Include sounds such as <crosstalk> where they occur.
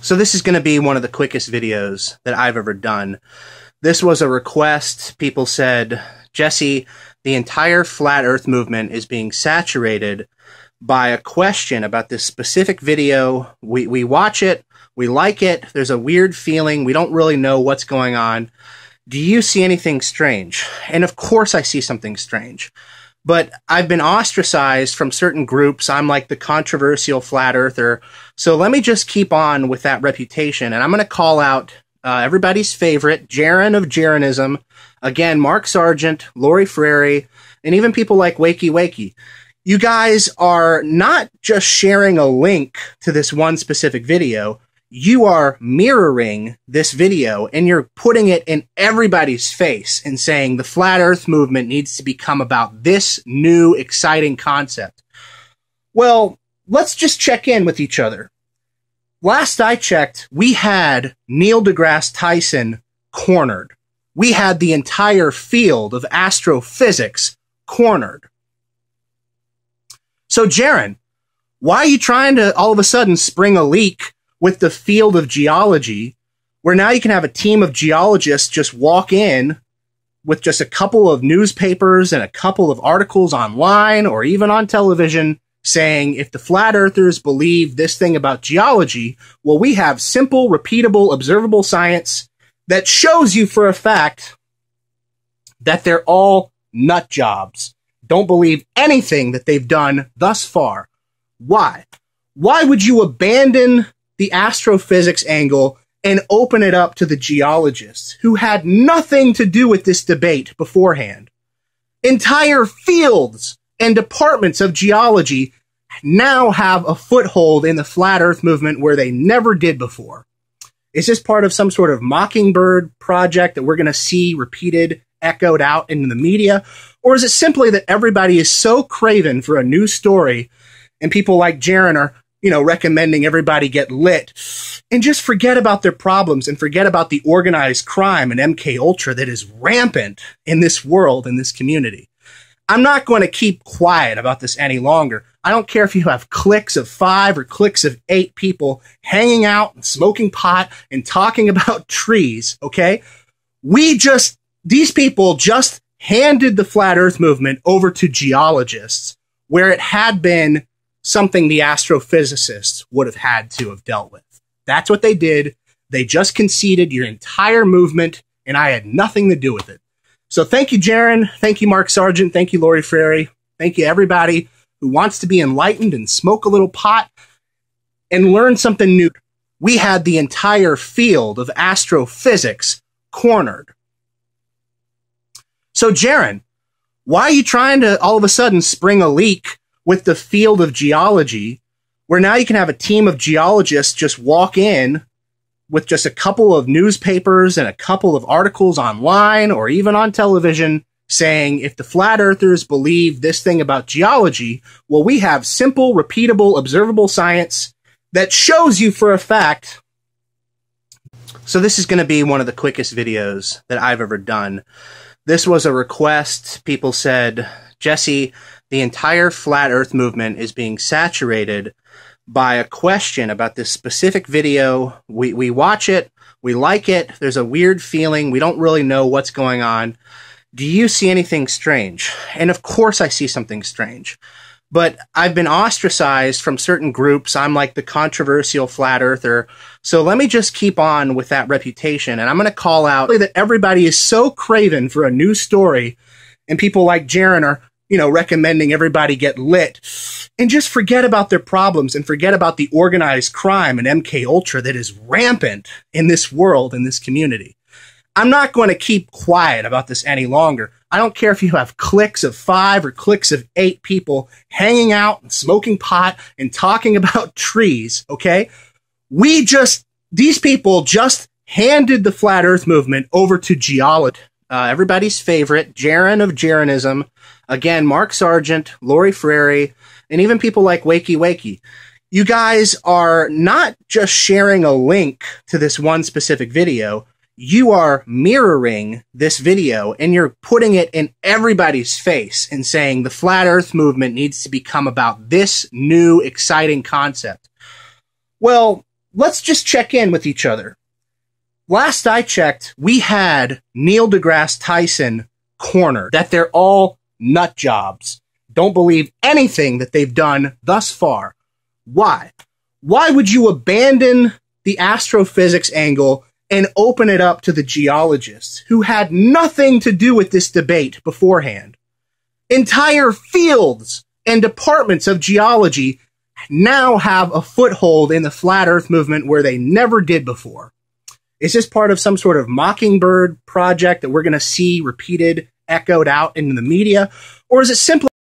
So this is going to be one of the quickest videos that I've ever done. This was a request. People said, Jesse, the entire flat earth movement is being saturated by a question about this specific video. We, we watch it, we like it, there's a weird feeling, we don't really know what's going on. Do you see anything strange? And of course I see something strange but I've been ostracized from certain groups. I'm like the controversial flat earther. So let me just keep on with that reputation. And I'm going to call out uh, everybody's favorite, Jeran of Jeranism. Again, Mark Sargent, Lori Frary, and even people like Wakey Wakey. You guys are not just sharing a link to this one specific video you are mirroring this video and you're putting it in everybody's face and saying the flat earth movement needs to become about this new exciting concept. Well, let's just check in with each other. Last I checked, we had Neil deGrasse Tyson cornered. We had the entire field of astrophysics cornered. So, Jeran, why are you trying to all of a sudden spring a leak with the field of geology, where now you can have a team of geologists just walk in with just a couple of newspapers and a couple of articles online or even on television saying if the flat earthers believe this thing about geology, well, we have simple, repeatable, observable science that shows you for a fact that they're all nut jobs. Don't believe anything that they've done thus far. Why? Why would you abandon the astrophysics angle and open it up to the geologists who had nothing to do with this debate beforehand. Entire fields and departments of geology now have a foothold in the flat earth movement where they never did before. Is this part of some sort of mockingbird project that we're going to see repeated, echoed out in the media? Or is it simply that everybody is so craven for a new story and people like Jeran are you know, recommending everybody get lit and just forget about their problems and forget about the organized crime and MK Ultra that is rampant in this world, in this community. I'm not going to keep quiet about this any longer. I don't care if you have clicks of five or clicks of eight people hanging out and smoking pot and talking <laughs> about trees. Okay. We just, these people just handed the flat earth movement over to geologists where it had been something the astrophysicists would have had to have dealt with. That's what they did. They just conceded your entire movement, and I had nothing to do with it. So thank you, Jeran. Thank you, Mark Sargent. Thank you, Lori Frary. Thank you, everybody who wants to be enlightened and smoke a little pot and learn something new. We had the entire field of astrophysics cornered. So, Jeran, why are you trying to all of a sudden spring a leak with the field of geology, where now you can have a team of geologists just walk in with just a couple of newspapers and a couple of articles online or even on television saying if the flat earthers believe this thing about geology, well, we have simple, repeatable, observable science that shows you for a fact. So this is going to be one of the quickest videos that I've ever done. This was a request. People said, Jesse, the entire flat earth movement is being saturated by a question about this specific video. We, we watch it, we like it, there's a weird feeling, we don't really know what's going on. Do you see anything strange? And of course, I see something strange. But I've been ostracized from certain groups. I'm like the controversial flat earther. So let me just keep on with that reputation. And I'm going to call out that everybody is so craven for a new story. And people like Jeran are you know, recommending everybody get lit and just forget about their problems and forget about the organized crime and MK Ultra that is rampant in this world, in this community. I'm not going to keep quiet about this any longer. I don't care if you have cliques of five or cliques of eight people hanging out and smoking pot and talking <laughs> about trees. Okay. We just, these people just handed the flat earth movement over to geology. Uh, everybody's favorite, Jeran of Jeranism, Again, Mark Sargent, Lori Frary, and even people like Wakey Wakey. You guys are not just sharing a link to this one specific video. You are mirroring this video and you're putting it in everybody's face and saying the flat earth movement needs to become about this new exciting concept. Well, let's just check in with each other. Last I checked, we had Neil deGrasse Tyson cornered, that they're all nut jobs. Don't believe anything that they've done thus far. Why? Why would you abandon the astrophysics angle and open it up to the geologists who had nothing to do with this debate beforehand? Entire fields and departments of geology now have a foothold in the flat earth movement where they never did before. Is this part of some sort of mockingbird project that we're going to see repeated, echoed out in the media? Or is it simply